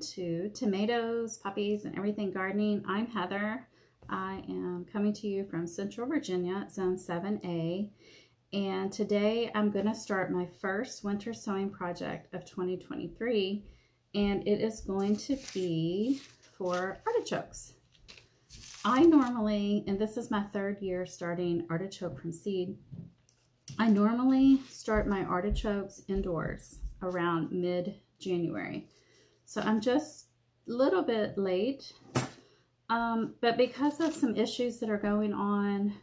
to Tomatoes, Poppies, and Everything Gardening. I'm Heather. I am coming to you from Central Virginia, Zone 7A. And today I'm going to start my first winter sowing project of 2023. And it is going to be for artichokes. I normally, and this is my third year starting artichoke from seed, I normally start my artichokes indoors around mid-January. So I'm just a little bit late. Um, but because of some issues that are going on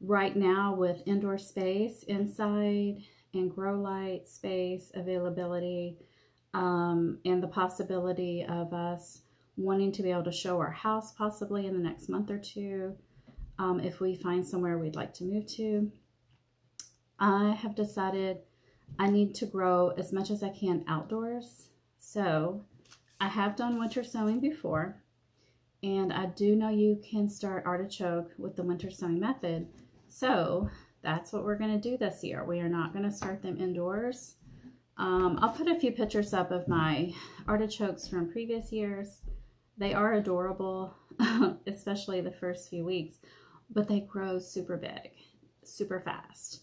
right now with indoor space, inside and grow light space availability, um, and the possibility of us wanting to be able to show our house possibly in the next month or two, um, if we find somewhere we'd like to move to. I have decided I need to grow as much as I can outdoors. So I have done winter sowing before, and I do know you can start artichoke with the winter sowing method. So that's what we're going to do this year. We are not going to start them indoors. Um, I'll put a few pictures up of my artichokes from previous years. They are adorable, especially the first few weeks, but they grow super big, super fast.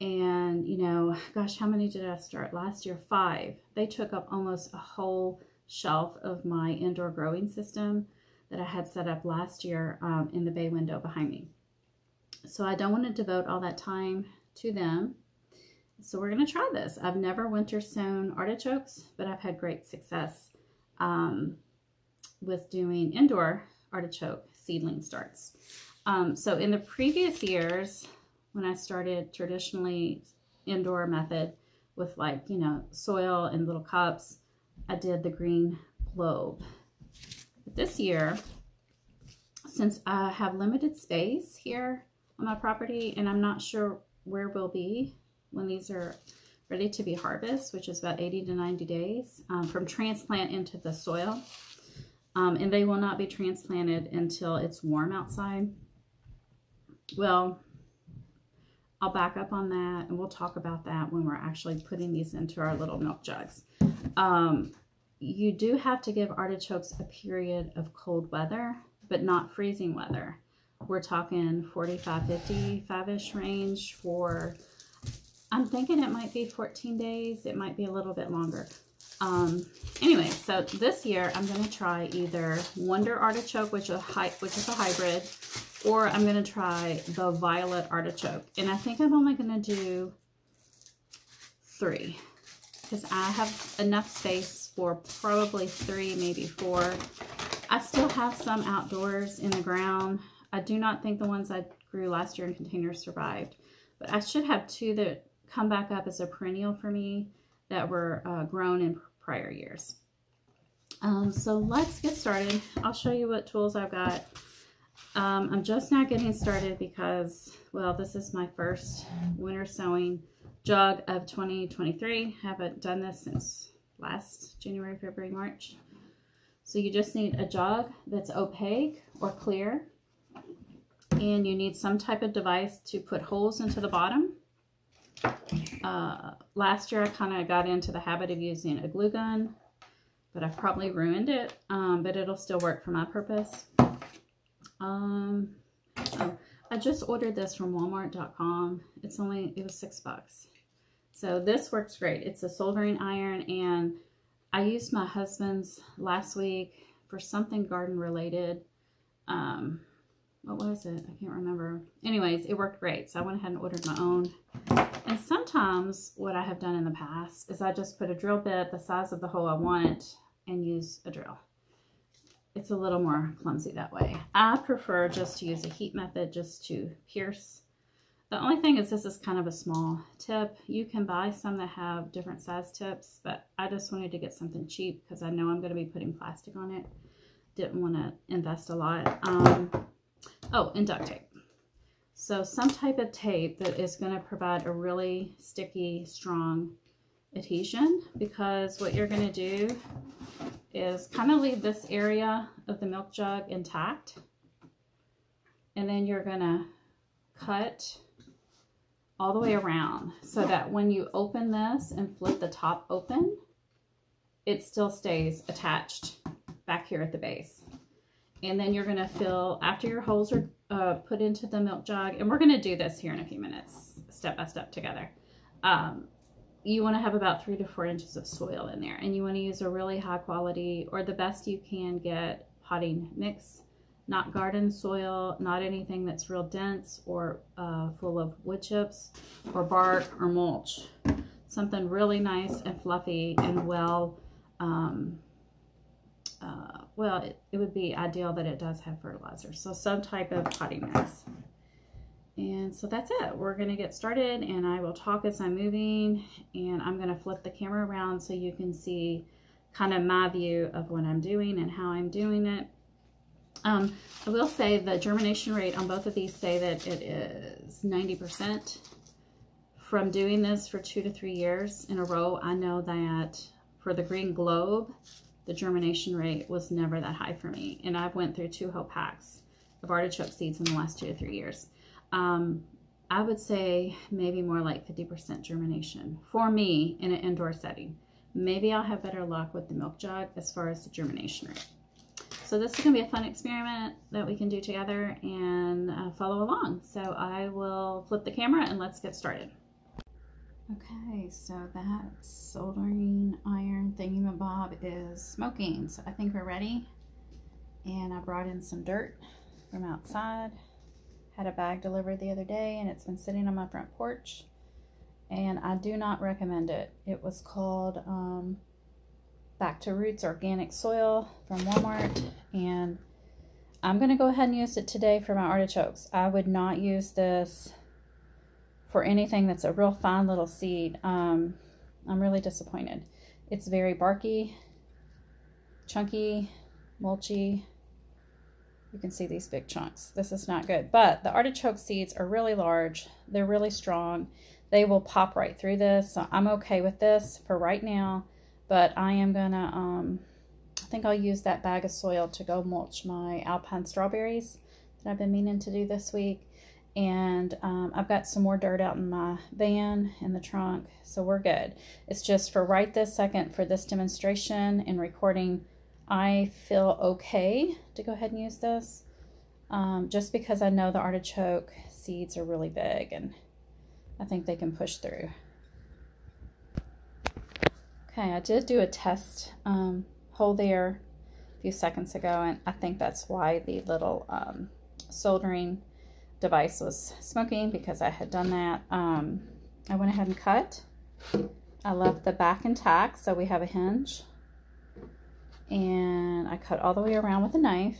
And, you know, gosh, how many did I start last year? Five. They took up almost a whole shelf of my indoor growing system that I had set up last year um, in the bay window behind me. So I don't want to devote all that time to them. So we're going to try this. I've never winter sown artichokes, but I've had great success um, with doing indoor artichoke seedling starts. Um, so in the previous years, when I started traditionally indoor method with like, you know, soil and little cups, I did the green globe. But this year, since I have limited space here on my property and I'm not sure where we'll be when these are ready to be harvested, which is about 80 to 90 days um, from transplant into the soil. Um, and they will not be transplanted until it's warm outside. Well, I'll back up on that and we'll talk about that when we're actually putting these into our little milk jugs. Um, you do have to give artichokes a period of cold weather, but not freezing weather. We're talking 45, 55-ish range for, I'm thinking it might be 14 days. It might be a little bit longer. Um, anyway, so this year I'm going to try either Wonder Artichoke, which, a, which is a hybrid, or I'm going to try the violet artichoke. And I think I'm only going to do three because I have enough space for probably three, maybe four. I still have some outdoors in the ground. I do not think the ones I grew last year in containers survived, but I should have two that come back up as a perennial for me that were uh, grown in prior years. Um, so let's get started. I'll show you what tools I've got. Um, I'm just now getting started because, well, this is my first winter sowing jug of 2023. Haven't done this since last January, February, March. So you just need a jog that's opaque or clear. And you need some type of device to put holes into the bottom. Uh, last year I kind of got into the habit of using a glue gun, but I've probably ruined it, um, but it'll still work for my purpose. Um, oh, I just ordered this from walmart.com. It's only, it was six bucks. So this works great. It's a soldering iron and I used my husband's last week for something garden related. Um, what was it? I can't remember. Anyways, it worked great. So I went ahead and ordered my own. And sometimes what I have done in the past is I just put a drill bit the size of the hole I want and use a drill it's a little more clumsy that way. I prefer just to use a heat method just to pierce. The only thing is this is kind of a small tip. You can buy some that have different size tips, but I just wanted to get something cheap because I know I'm going to be putting plastic on it. Didn't want to invest a lot. Um, oh, and duct tape. So some type of tape that is going to provide a really sticky, strong adhesion because what you're going to do is kind of leave this area of the milk jug intact. And then you're going to cut all the way around so that when you open this and flip the top open, it still stays attached back here at the base. And then you're going to fill, after your holes are uh, put into the milk jug, and we're going to do this here in a few minutes, step by step together. Um, you want to have about three to four inches of soil in there. And you want to use a really high quality or the best you can get potting mix, not garden soil, not anything that's real dense or uh, full of wood chips or bark or mulch. Something really nice and fluffy and well um, uh, well, it, it would be ideal that it does have fertilizer. So some type of potting mix. And so that's it. We're going to get started and I will talk as I'm moving and I'm going to flip the camera around so you can see kind of my view of what I'm doing and how I'm doing it. Um, I will say the germination rate on both of these say that it is 90%. From doing this for two to three years in a row, I know that for the green globe, the germination rate was never that high for me. And I've went through two whole packs of artichoke seeds in the last two to three years. Um, I would say maybe more like 50% germination for me in an indoor setting. Maybe I'll have better luck with the milk jug as far as the germination rate. So this is going to be a fun experiment that we can do together and uh, follow along. So I will flip the camera and let's get started. Okay, so that soldering iron thingamabob is smoking. So I think we're ready. And I brought in some dirt from outside. Had a bag delivered the other day and it's been sitting on my front porch. And I do not recommend it. It was called um, Back to Roots Organic Soil from Walmart. And I'm going to go ahead and use it today for my artichokes. I would not use this for anything that's a real fine little seed, um, I'm really disappointed. It's very barky, chunky, mulchy. You can see these big chunks. This is not good. But the artichoke seeds are really large. They're really strong. They will pop right through this. So I'm okay with this for right now. But I am going to, um, I think I'll use that bag of soil to go mulch my alpine strawberries that I've been meaning to do this week. And um, I've got some more dirt out in my van in the trunk so we're good. It's just for right this second for this demonstration and recording I feel okay to go ahead and use this um, just because I know the artichoke seeds are really big and I think they can push through okay I did do a test um, hole there a few seconds ago and I think that's why the little um, soldering device was smoking because I had done that. Um, I went ahead and cut. I left the back intact, so we have a hinge. And I cut all the way around with a knife.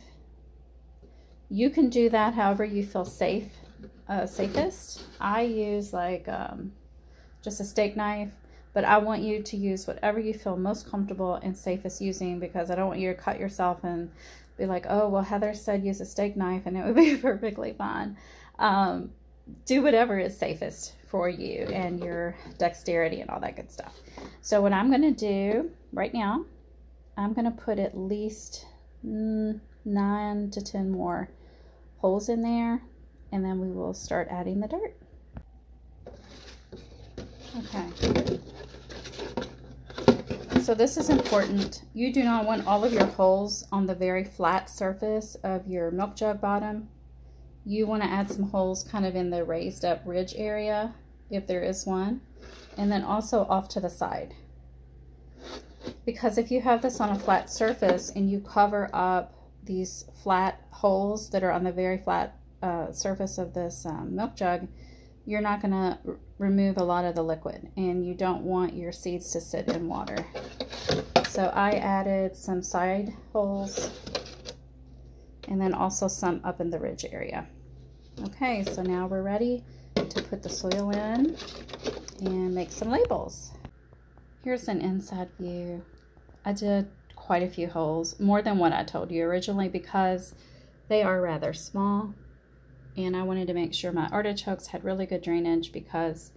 You can do that however you feel safe, uh, safest. I use like um, just a steak knife, but I want you to use whatever you feel most comfortable and safest using because I don't want you to cut yourself and be like, oh, well, Heather said use a steak knife and it would be perfectly fine. Um, do whatever is safest for you and your dexterity and all that good stuff. So what I'm going to do right now, I'm going to put at least mm, nine to 10 more holes in there and then we will start adding the dirt. Okay. So this is important. You do not want all of your holes on the very flat surface of your milk jug bottom. You want to add some holes kind of in the raised up ridge area, if there is one, and then also off to the side. Because if you have this on a flat surface and you cover up these flat holes that are on the very flat uh, surface of this um, milk jug, you're not going to remove a lot of the liquid and you don't want your seeds to sit in water. So I added some side holes and then also some up in the ridge area. Okay, so now we're ready to put the soil in and make some labels. Here's an inside view. I did quite a few holes, more than what I told you originally because they are rather small and I wanted to make sure my artichokes had really good drainage because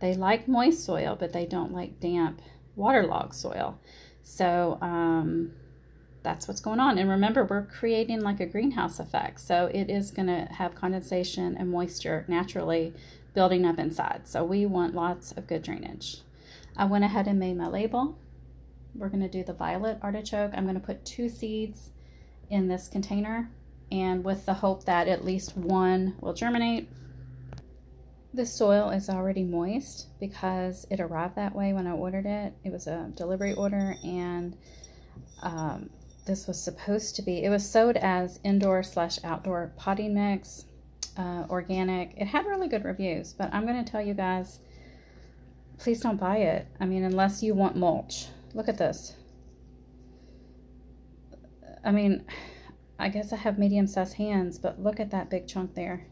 they like moist soil, but they don't like damp, waterlogged soil. So um, that's what's going on. And remember, we're creating like a greenhouse effect. So it is going to have condensation and moisture naturally building up inside. So we want lots of good drainage. I went ahead and made my label. we're going to do the violet artichoke. I'm going to put two seeds in this container and with the hope that at least one will germinate. The soil is already moist because it arrived that way when I ordered it. It was a delivery order and um, this was supposed to be, it was sold as indoor slash outdoor potting mix, uh, organic. It had really good reviews, but I'm going to tell you guys, please don't buy it. I mean, unless you want mulch. Look at this. I mean, I guess I have medium-sized hands, but look at that big chunk there.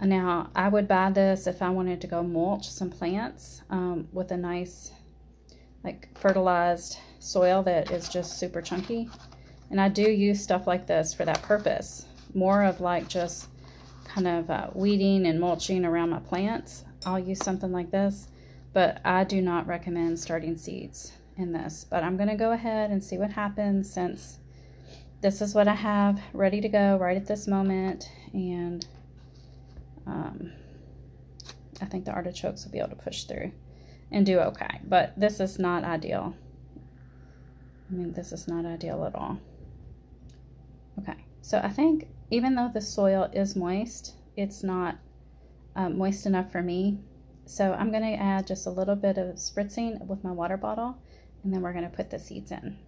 Now, I would buy this if I wanted to go mulch some plants um, with a nice, like, fertilized soil that is just super chunky. And I do use stuff like this for that purpose. More of like just kind of uh, weeding and mulching around my plants. I'll use something like this, but I do not recommend starting seeds in this. But I'm going to go ahead and see what happens since this is what I have ready to go right at this moment. And um, I think the artichokes will be able to push through and do okay. But this is not ideal. I mean, this is not ideal at all. Okay, so I think even though the soil is moist, it's not um, moist enough for me. So I'm going to add just a little bit of spritzing with my water bottle, and then we're going to put the seeds in.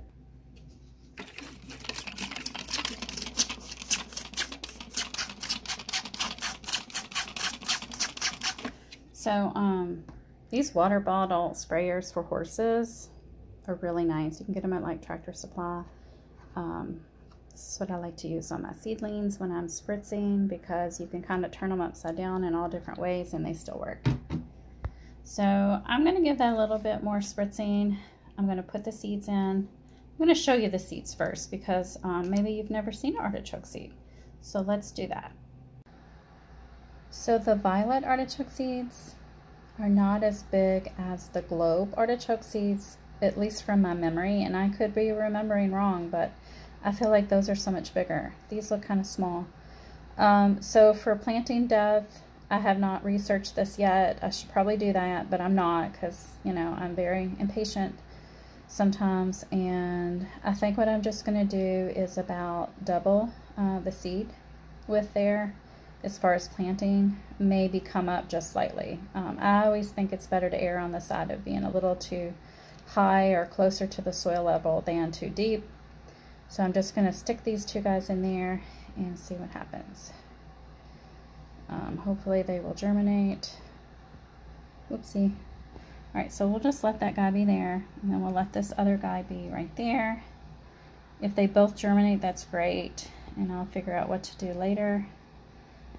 So um, these water bottle sprayers for horses are really nice. You can get them at like Tractor Supply. Um, this is what I like to use on my seedlings when I'm spritzing because you can kind of turn them upside down in all different ways and they still work. So I'm going to give that a little bit more spritzing. I'm going to put the seeds in. I'm going to show you the seeds first because um, maybe you've never seen an artichoke seed. So let's do that. So the violet artichoke seeds are not as big as the globe artichoke seeds, at least from my memory, and I could be remembering wrong, but I feel like those are so much bigger. These look kind of small. Um, so for planting depth, I have not researched this yet. I should probably do that, but I'm not because, you know, I'm very impatient sometimes. And I think what I'm just going to do is about double uh, the seed width there as far as planting, maybe come up just slightly. Um, I always think it's better to err on the side of being a little too high or closer to the soil level than too deep. So I'm just going to stick these two guys in there and see what happens. Um, hopefully they will germinate. Oopsie. All right, so we'll just let that guy be there, and then we'll let this other guy be right there. If they both germinate, that's great, and I'll figure out what to do later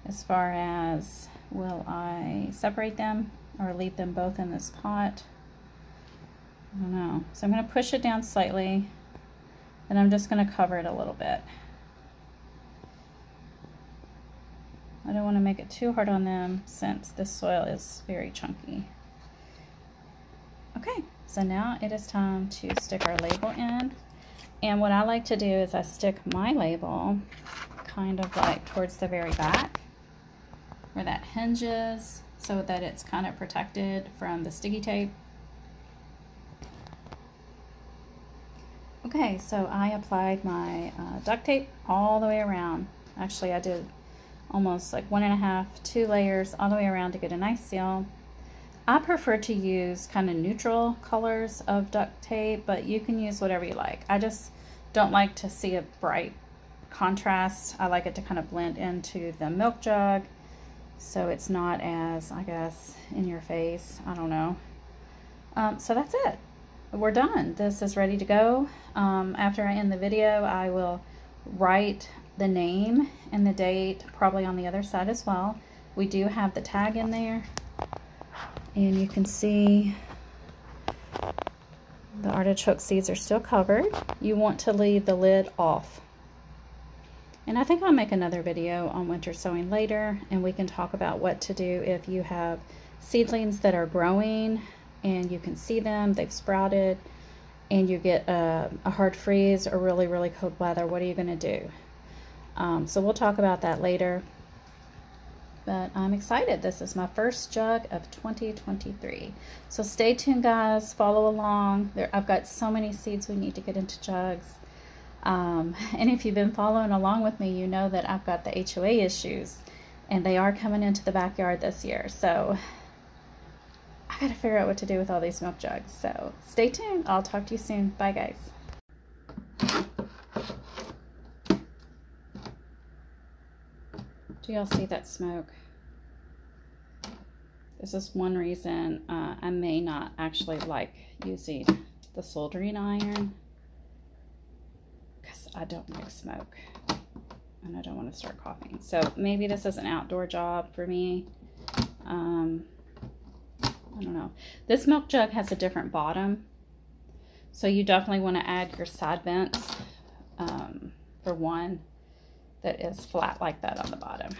as far as will I separate them or leave them both in this pot. I don't know. So I'm going to push it down slightly and I'm just going to cover it a little bit. I don't want to make it too hard on them since this soil is very chunky. Okay, so now it is time to stick our label in. And what I like to do is I stick my label kind of like towards the very back where that hinges so that it's kind of protected from the sticky tape. Okay, so I applied my uh, duct tape all the way around. Actually, I did almost like one and a half, two layers all the way around to get a nice seal. I prefer to use kind of neutral colors of duct tape, but you can use whatever you like. I just don't like to see a bright contrast. I like it to kind of blend into the milk jug so it's not as, I guess, in your face. I don't know. Um, so that's it. We're done. This is ready to go. Um, after I end the video, I will write the name and the date probably on the other side as well. We do have the tag in there. And you can see the artichoke seeds are still covered. You want to leave the lid off. And I think I'll make another video on winter sowing later and we can talk about what to do if you have seedlings that are growing and you can see them, they've sprouted, and you get a, a hard freeze or really, really cold weather, what are you going to do? Um, so we'll talk about that later. but I'm excited. This is my first jug of 2023. So stay tuned, guys. Follow along. There, I've got so many seeds we need to get into jugs. Um, and if you've been following along with me, you know that I've got the HOA issues, and they are coming into the backyard this year. So I got to figure out what to do with all these milk jugs. So stay tuned. I'll talk to you soon. Bye, guys. Do y'all see that smoke? This is one reason uh, I may not actually like using the soldering iron I don't like smoke and I don't want to start coughing. So maybe this is an outdoor job for me. Um, I don't know. This milk jug has a different bottom. So you definitely want to add your side vents um, for one that is flat like that on the bottom.